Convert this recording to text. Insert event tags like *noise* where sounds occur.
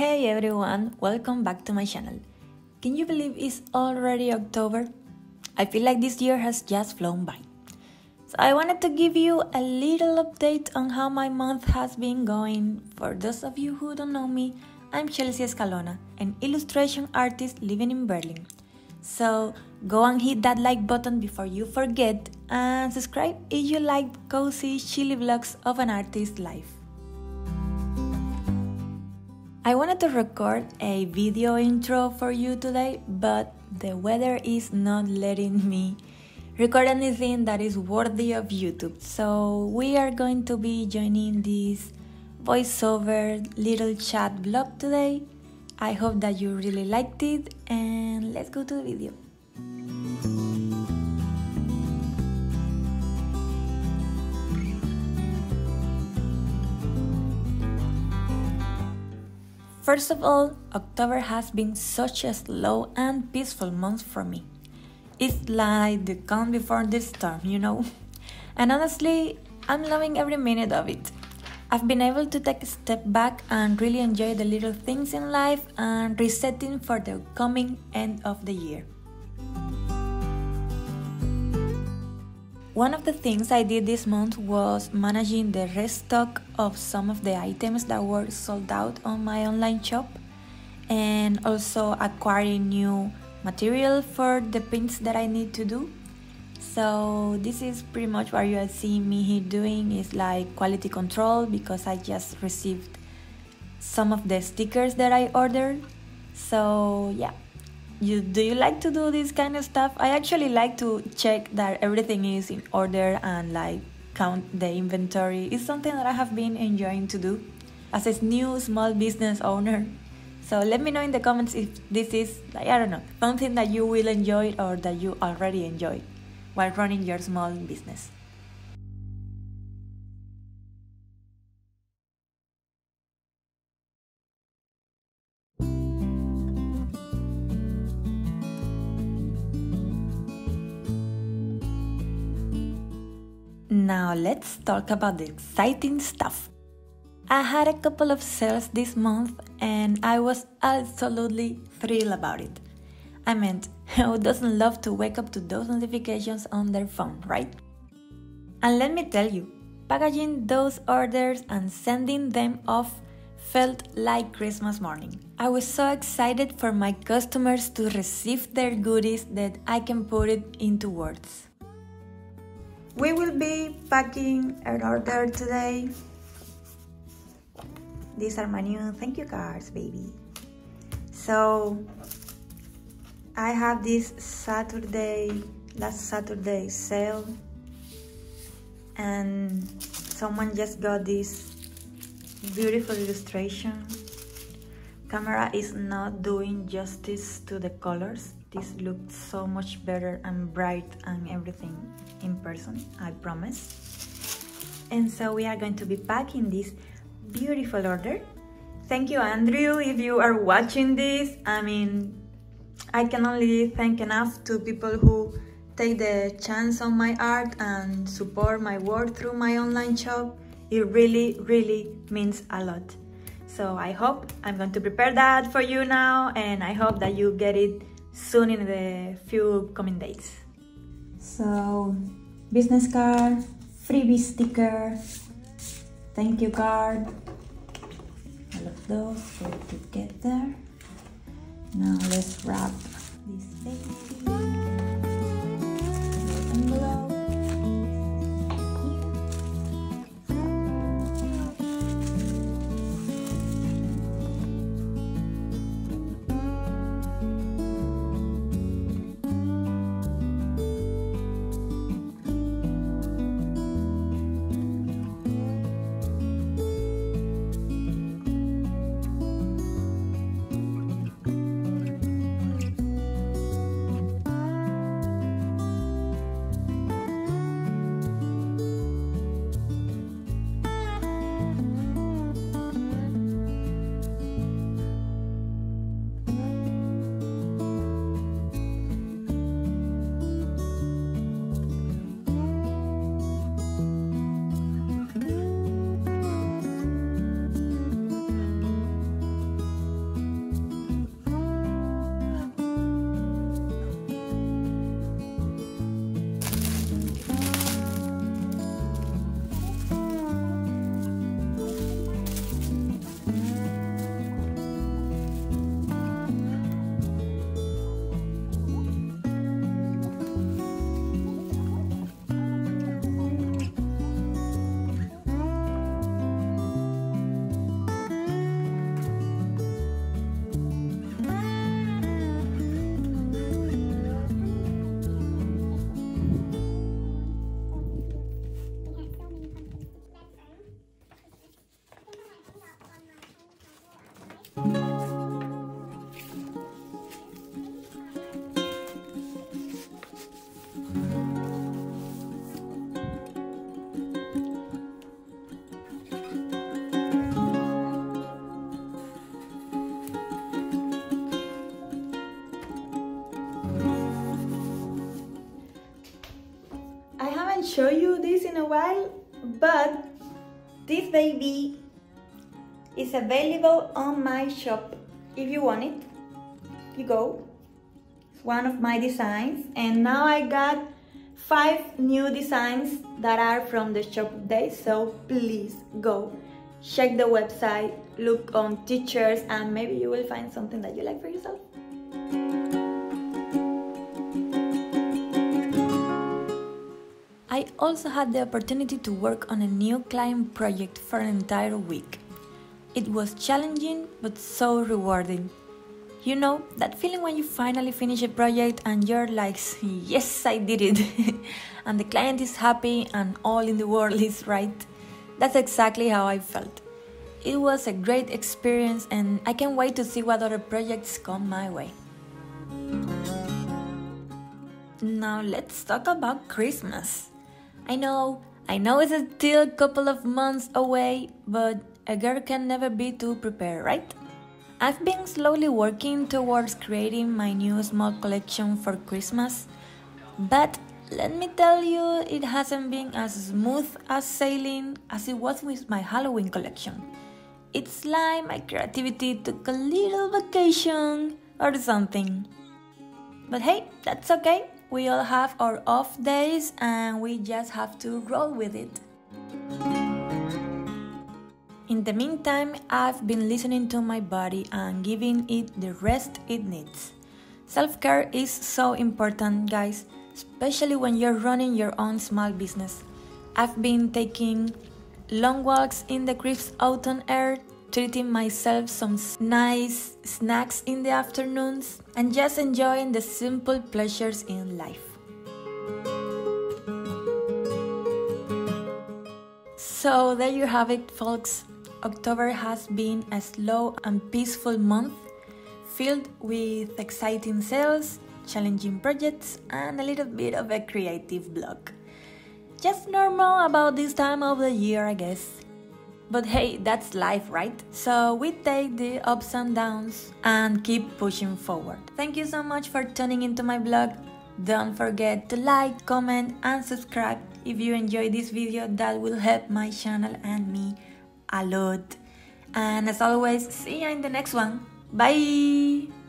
Hey everyone, welcome back to my channel. Can you believe it's already October? I feel like this year has just flown by. So I wanted to give you a little update on how my month has been going. For those of you who don't know me, I'm Chelsy Escalona, an illustration artist living in Berlin. So go and hit that like button before you forget and subscribe if you like cozy, chilly vlogs of an artist's life. I wanted to record a video intro for you today, but the weather is not letting me record anything that is worthy of YouTube. So we are going to be joining this voiceover little chat vlog today. I hope that you really liked it and let's go to the video. First of all, October has been such a slow and peaceful month for me. It's like the calm before the storm, you know? *laughs* And honestly, I'm loving every minute of it. I've been able to take a step back and really enjoy the little things in life and resetting for the coming end of the year. One of the things I did this month was managing the restock of some of the items that were sold out on my online shop and also acquiring new material for the prints that I need to do. So this is pretty much what you are seeing me here doing is like quality control because I just received some of the stickers that I ordered. So yeah you do you like to do this kind of stuff? I actually like to check that everything is in order and like count the inventory. It's something that I have been enjoying to do as a new small business owner. So let me know in the comments if this is like I don't know something that you will enjoy or that you already enjoy while running your small business. Now let's talk about the exciting stuff. I had a couple of sales this month and I was absolutely thrilled about it. I meant, *laughs* who doesn't love to wake up to those notifications on their phone, right? And let me tell you, packaging those orders and sending them off felt like Christmas morning. I was so excited for my customers to receive their goodies that I can put it into words. We will be packing an order today. These are my new thank you cards, baby. So I have this Saturday, last Saturday sale and someone just got this beautiful illustration. Camera is not doing justice to the colors. This looks so much better and bright and everything in person, I promise. And so we are going to be packing this beautiful order. Thank you, Andrew, if you are watching this. I mean, I can only thank enough to people who take the chance on my art and support my work through my online shop. It really, really means a lot. So I hope I'm going to prepare that for you now and I hope that you get it soon in the few coming days. So, business card, freebie sticker, thank you card, all of those for to get there. Now let's wrap this baby. Haven't shown you this in a while, but this baby is available on my shop if you want it. You go. It's one of my designs, and now I got five new designs that are from the shop update. So please go check the website, look on Teachers, and maybe you will find something that you like for yourself. I also had the opportunity to work on a new client project for an entire week. It was challenging but so rewarding. You know, that feeling when you finally finish a project and you're like, yes, I did it, *laughs* and the client is happy and all in the world is right. That's exactly how I felt. It was a great experience, and I can't wait to see what other projects come my way. Now, let's talk about Christmas. I know, I know it's still a couple of months away, but a girl can never be too prepared, right? I've been slowly working towards creating my new small collection for Christmas, but let me tell you, it hasn't been as smooth as sailing as it was with my Halloween collection. It's like my creativity took a little vacation or something. But hey, that's okay. We all have our off days and we just have to roll with it. In the meantime, I've been listening to my body and giving it the rest it needs. Self care is so important, guys, especially when you're running your own small business. I've been taking long walks in the crisp autumn air, treating myself some nice snacks in the afternoons, and just enjoying the simple pleasures in life. So, there you have it, folks. October has been a slow and peaceful month filled with exciting sales, challenging projects, and a little bit of a creative block. Just normal about this time of the year, I guess. But hey, that's life, right? So we take the ups and downs and keep pushing forward. Thank you so much for tuning into my blog. Don't forget to like, comment, and subscribe if you enjoyed this video. That will help my channel and me a lot. And as always, see you in the next one. Bye!